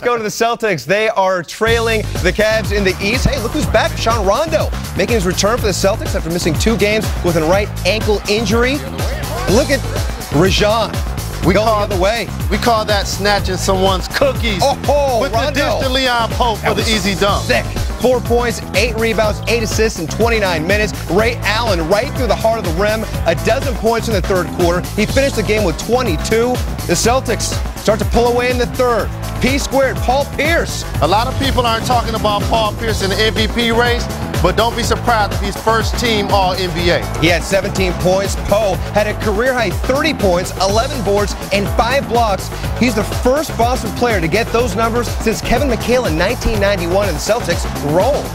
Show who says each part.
Speaker 1: Let's go to the Celtics. They are trailing the Cavs in the East. Hey, look who's back. Rajon Rondo making his return for the Celtics after missing two games with a right ankle injury. Look at Rajon. We going call, the way.
Speaker 2: We call that snatching someone's cookies.
Speaker 1: Oh, oh
Speaker 2: with Rondo. the dish to Leon Powe for the easy dunk.
Speaker 1: Sick. Four points, eight rebounds, eight assists in 29 minutes. Ray Allen right through the heart of the rim, a dozen points in the third quarter. He finished the game with 22. The Celtics start to pull away in the third. P squared, Paul Pierce.
Speaker 2: A lot of people aren't talking about Paul Pierce in the MVP race, but don't be surprised if he's first team All NBA.
Speaker 1: He had 17 points. Powe had a career high 30 points, 11 boards, and five blocks. He's the first Boston player to get those numbers since Kevin McHale in 1991 and the Celtics rolled.